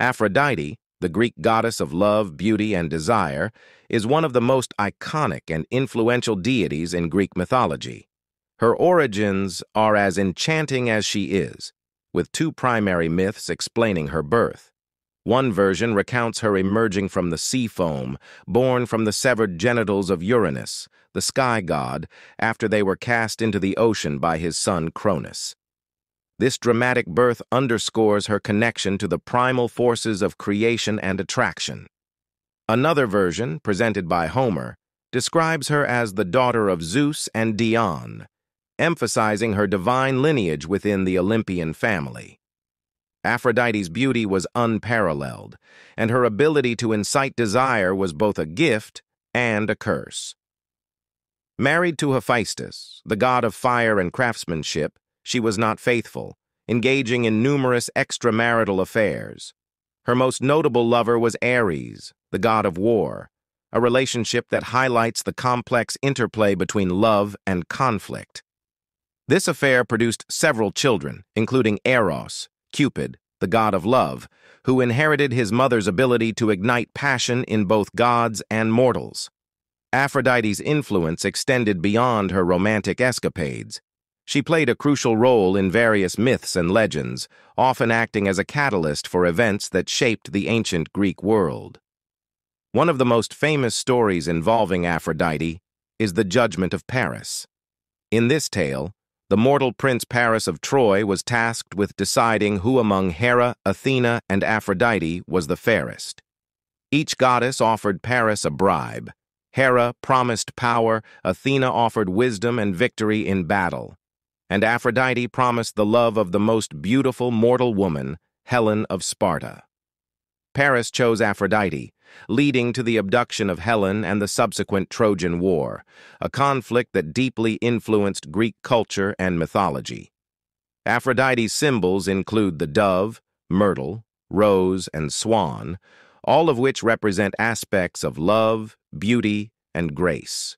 Aphrodite, the Greek goddess of love, beauty, and desire, is one of the most iconic and influential deities in Greek mythology. Her origins are as enchanting as she is, with two primary myths explaining her birth. One version recounts her emerging from the sea foam, born from the severed genitals of Uranus, the sky god, after they were cast into the ocean by his son Cronus. This dramatic birth underscores her connection to the primal forces of creation and attraction. Another version, presented by Homer, describes her as the daughter of Zeus and Dione, emphasizing her divine lineage within the Olympian family. Aphrodite's beauty was unparalleled, and her ability to incite desire was both a gift and a curse. Married to Hephaestus, the god of fire and craftsmanship, she was not faithful, engaging in numerous extramarital affairs. Her most notable lover was Ares, the god of war, a relationship that highlights the complex interplay between love and conflict. This affair produced several children, including Eros, Cupid, the god of love, who inherited his mother's ability to ignite passion in both gods and mortals. Aphrodite's influence extended beyond her romantic escapades, she played a crucial role in various myths and legends, often acting as a catalyst for events that shaped the ancient Greek world. One of the most famous stories involving Aphrodite is the Judgment of Paris. In this tale, the mortal prince Paris of Troy was tasked with deciding who among Hera, Athena, and Aphrodite was the fairest. Each goddess offered Paris a bribe. Hera promised power, Athena offered wisdom and victory in battle and Aphrodite promised the love of the most beautiful mortal woman, Helen of Sparta. Paris chose Aphrodite, leading to the abduction of Helen and the subsequent Trojan War, a conflict that deeply influenced Greek culture and mythology. Aphrodite's symbols include the dove, myrtle, rose, and swan, all of which represent aspects of love, beauty, and grace.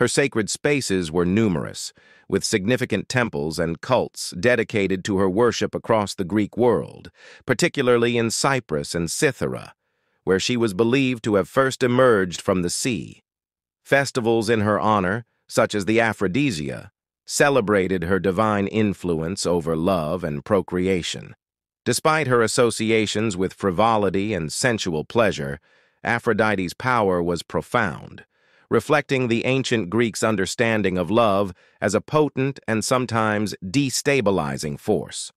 Her sacred spaces were numerous, with significant temples and cults dedicated to her worship across the Greek world, particularly in Cyprus and Cythera, where she was believed to have first emerged from the sea. Festivals in her honor, such as the Aphrodisia, celebrated her divine influence over love and procreation. Despite her associations with frivolity and sensual pleasure, Aphrodite's power was profound reflecting the ancient Greeks' understanding of love as a potent and sometimes destabilizing force.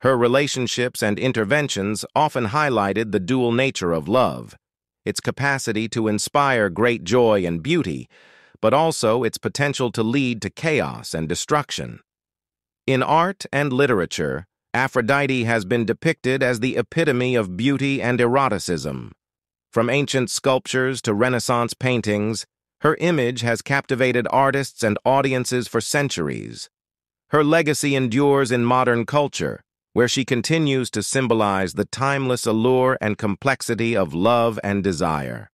Her relationships and interventions often highlighted the dual nature of love, its capacity to inspire great joy and beauty, but also its potential to lead to chaos and destruction. In art and literature, Aphrodite has been depicted as the epitome of beauty and eroticism. From ancient sculptures to Renaissance paintings, her image has captivated artists and audiences for centuries. Her legacy endures in modern culture, where she continues to symbolize the timeless allure and complexity of love and desire.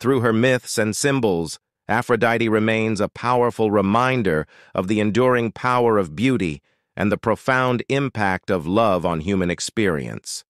Through her myths and symbols, Aphrodite remains a powerful reminder of the enduring power of beauty and the profound impact of love on human experience.